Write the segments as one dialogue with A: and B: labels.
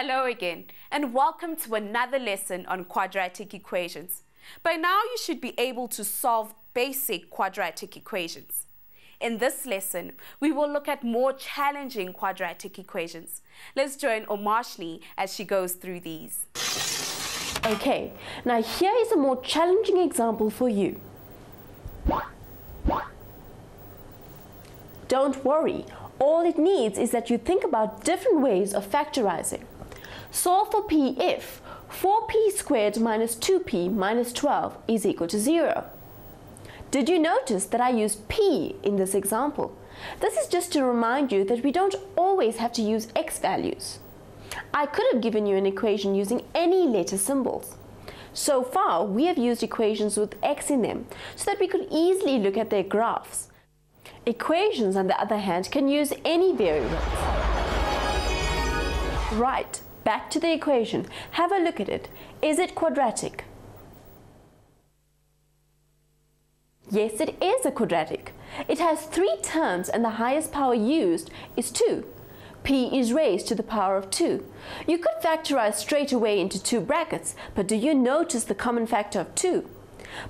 A: Hello again, and welcome to another lesson on quadratic equations. By now, you should be able to solve basic quadratic equations. In this lesson, we will look at more challenging quadratic equations. Let's join Omashni as she goes through these.
B: Okay, now here is a more challenging example for you. Don't worry, all it needs is that you think about different ways of factorizing. Solve for p if 4p squared minus 2p minus 12 is equal to 0. Did you notice that I used p in this example? This is just to remind you that we don't always have to use x values. I could have given you an equation using any letter symbols. So far, we have used equations with x in them so that we could easily look at their graphs. Equations, on the other hand, can use any variables. Right, Back to the equation. Have a look at it. Is it quadratic? Yes, it is a quadratic. It has three terms and the highest power used is 2. p is raised to the power of 2. You could factorize straight away into two brackets, but do you notice the common factor of 2?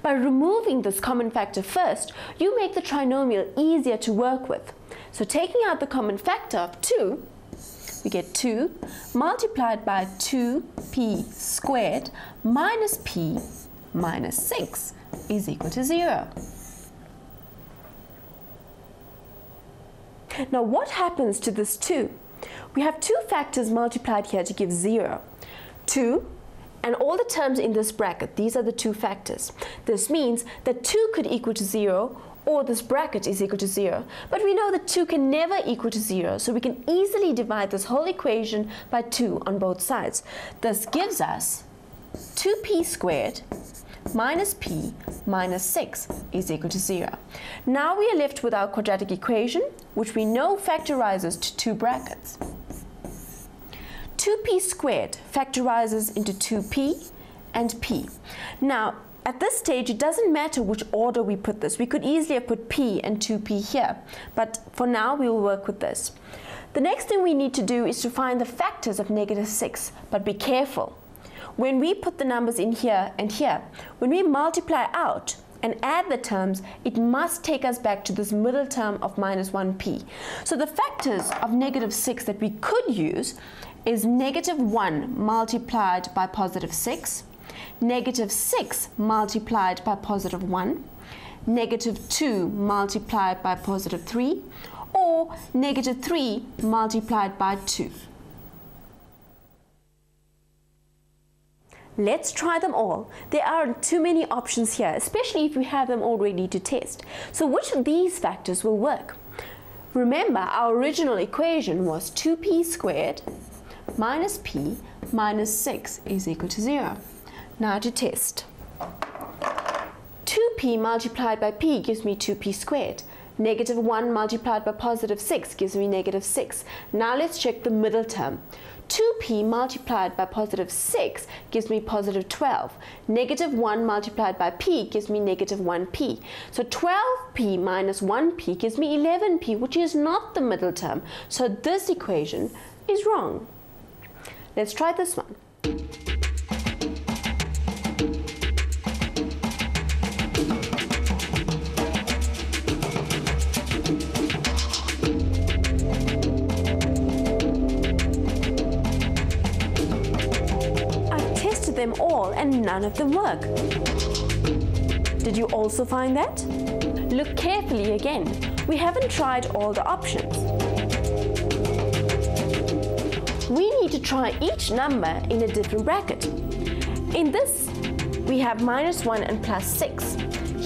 B: By removing this common factor first, you make the trinomial easier to work with. So taking out the common factor of 2, we get 2 multiplied by 2p squared minus p minus 6 is equal to 0. Now what happens to this 2? We have two factors multiplied here to give 0. 2 and all the terms in this bracket, these are the two factors. This means that 2 could equal to 0 or this bracket is equal to 0. But we know that 2 can never equal to 0, so we can easily divide this whole equation by 2 on both sides. This gives us 2p squared minus p minus 6 is equal to 0. Now we are left with our quadratic equation, which we know factorizes to two brackets. 2p squared factorizes into 2p and p. Now, at this stage, it doesn't matter which order we put this. We could easily have put p and 2p here, but for now we will work with this. The next thing we need to do is to find the factors of negative 6, but be careful. When we put the numbers in here and here, when we multiply out and add the terms, it must take us back to this middle term of minus 1p. So the factors of negative 6 that we could use is negative 1 multiplied by positive 6, negative 6 multiplied by positive 1, negative 2 multiplied by positive 3, or negative 3 multiplied by 2. Let's try them all. There aren't too many options here, especially if we have them all ready to test. So which of these factors will work? Remember, our original equation was 2p squared minus p minus 6 is equal to 0. Now to test. 2p multiplied by p gives me 2p squared. Negative 1 multiplied by positive 6 gives me negative 6. Now let's check the middle term. 2p multiplied by positive 6 gives me positive 12. Negative 1 multiplied by p gives me negative 1p. So 12p minus 1p gives me 11p, which is not the middle term. So this equation is wrong. Let's try this one. And none of them work. Did you also find that? Look carefully again. We haven't tried all the options. We need to try each number in a different bracket. In this, we have minus 1 and plus 6.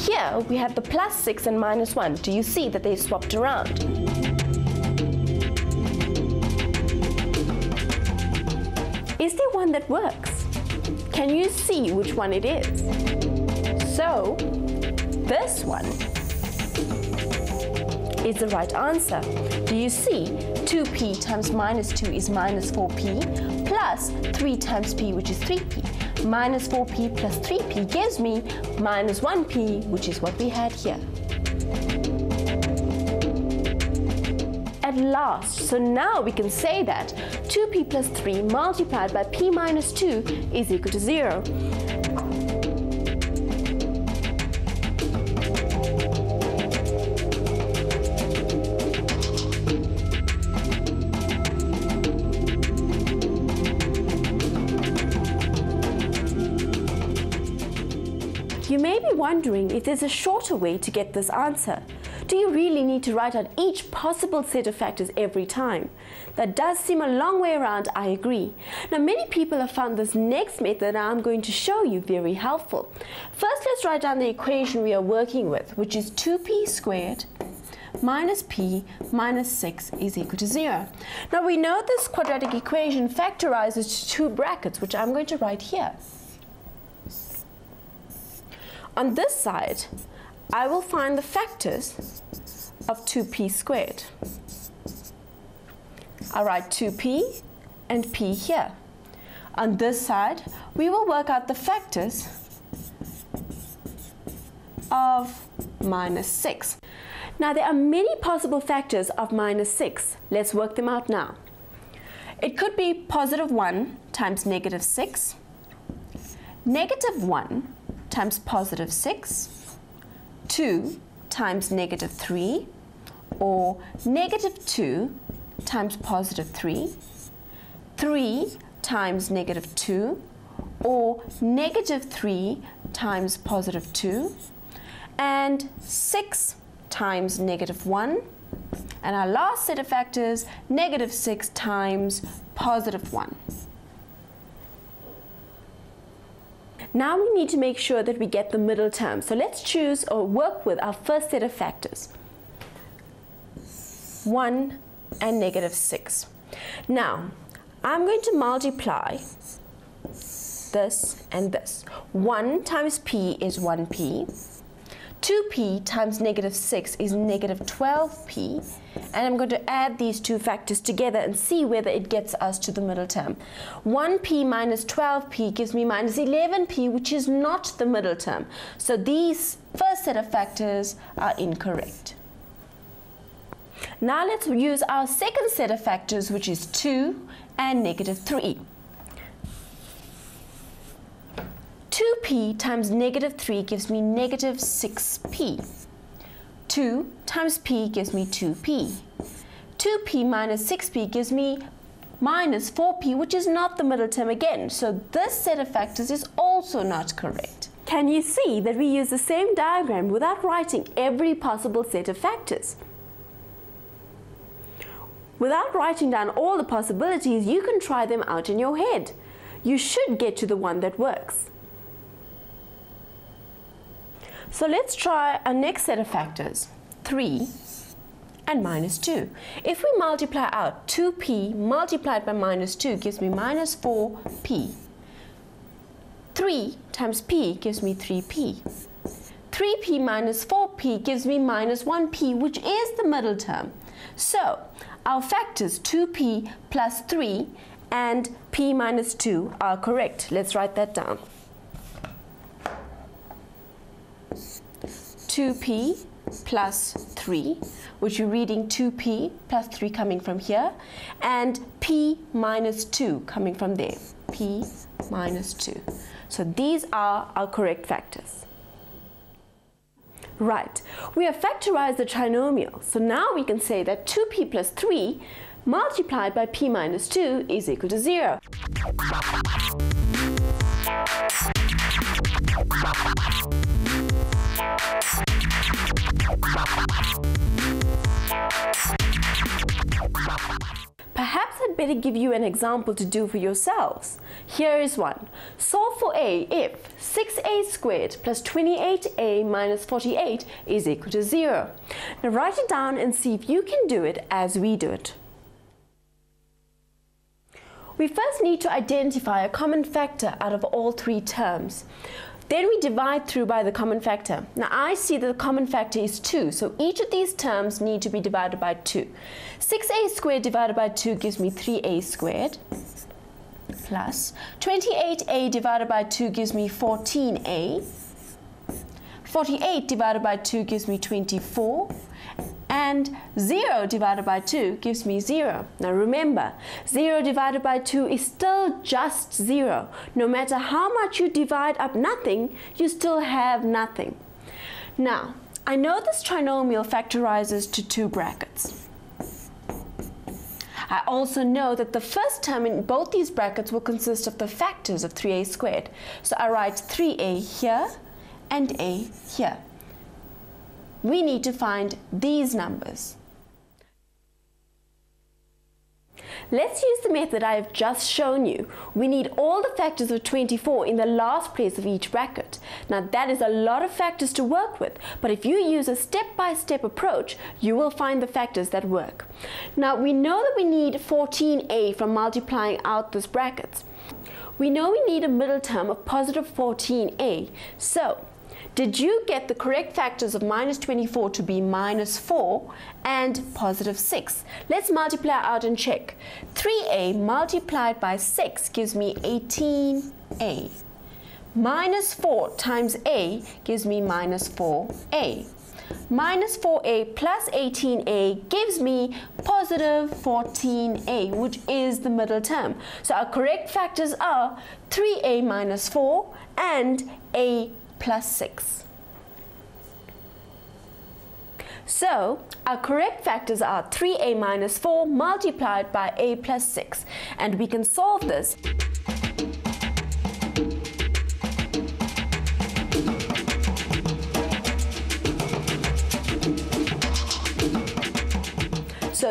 B: Here, we have the plus 6 and minus 1. Do you see that they swapped around? Is there one that works? Can you see which one it is? So, this one is the right answer. Do you see? 2p times minus 2 is minus 4p plus 3 times p which is 3p. Minus 4p plus 3p gives me minus 1p which is what we had here. At last. So now we can say that 2p plus 3 multiplied by p minus 2 is equal to 0. Wondering if there's a shorter way to get this answer. Do you really need to write out each possible set of factors every time? That does seem a long way around, I agree. Now many people have found this next method I'm going to show you very helpful. First let's write down the equation we are working with, which is 2p squared minus p minus 6 is equal to 0. Now we know this quadratic equation factorizes to two brackets, which I'm going to write here. On this side, I will find the factors of 2p squared. I'll write 2p and p here. On this side, we will work out the factors of minus 6. Now, there are many possible factors of minus 6. Let's work them out now. It could be positive 1 times negative 6, negative 1 times positive 6, 2 times negative 3, or negative 2 times positive 3, 3 times negative 2, or negative 3 times positive 2, and 6 times negative 1, and our last set of factors, negative 6 times positive 1. Now we need to make sure that we get the middle term. So let's choose or work with our first set of factors. 1 and negative 6. Now, I'm going to multiply this and this. 1 times p is 1p. 2p times negative 6 is negative 12p. And I'm going to add these two factors together and see whether it gets us to the middle term. 1p minus 12p gives me minus 11p, which is not the middle term. So these first set of factors are incorrect. Now let's use our second set of factors, which is 2 and negative 3. 2p times negative 3 gives me negative 6p. 2 times p gives me 2p. 2p minus 6p gives me minus 4p, which is not the middle term again. So this set of factors is also not correct. Can you see that we use the same diagram without writing every possible set of factors? Without writing down all the possibilities, you can try them out in your head. You should get to the one that works. So let's try our next set of factors, 3 and minus 2. If we multiply out 2p multiplied by minus 2 gives me minus 4p. 3 times p gives me 3p. 3p minus 4p gives me minus 1p, which is the middle term. So our factors 2p plus 3 and p minus 2 are correct. Let's write that down. 2p plus 3, which you're reading 2p plus 3 coming from here, and p minus 2 coming from there. p minus 2. So these are our correct factors. Right, we have factorized the trinomial, so now we can say that 2p plus 3 multiplied by p minus 2 is equal to 0. Perhaps I'd better give you an example to do for yourselves. Here is one. Solve for a if 6a squared plus 28a minus 48 is equal to 0. Now write it down and see if you can do it as we do it. We first need to identify a common factor out of all three terms. Then we divide through by the common factor. Now I see that the common factor is 2, so each of these terms need to be divided by 2. 6a squared divided by 2 gives me 3a squared plus 28a divided by 2 gives me 14a. 48 divided by 2 gives me 24 And 0 divided by 2 gives me 0. Now remember, 0 divided by 2 is still just 0. No matter how much you divide up nothing, you still have nothing. Now, I know this trinomial factorizes to two brackets. I also know that the first term in both these brackets will consist of the factors of 3a squared. So I write 3a here and a here we need to find these numbers. Let's use the method I have just shown you. We need all the factors of 24 in the last place of each bracket. Now that is a lot of factors to work with, but if you use a step-by-step -step approach, you will find the factors that work. Now we know that we need 14a from multiplying out those brackets. We know we need a middle term of positive 14a, so did you get the correct factors of minus 24 to be minus 4 and positive 6? Let's multiply out and check. 3a multiplied by 6 gives me 18a. Minus 4 times a gives me minus 4a. Minus 4a plus 18a gives me positive 14a, which is the middle term. So our correct factors are 3a minus 4 and a plus 6. So, our correct factors are 3a minus 4 multiplied by a plus 6. And we can solve this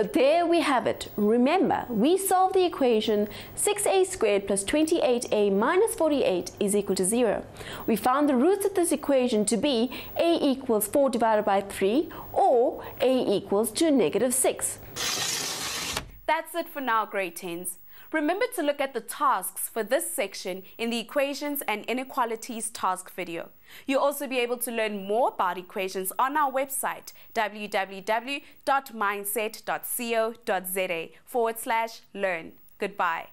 B: So there we have it. Remember, we solved the equation 6a squared plus 28a minus 48 is equal to 0. We found the roots of this equation to be a equals 4 divided by 3 or a equals to negative 6.
A: That's it for now, grade 10s. Remember to look at the tasks for this section in the Equations and Inequalities task video. You'll also be able to learn more about equations on our website, www.mindset.co.za forward slash learn. Goodbye.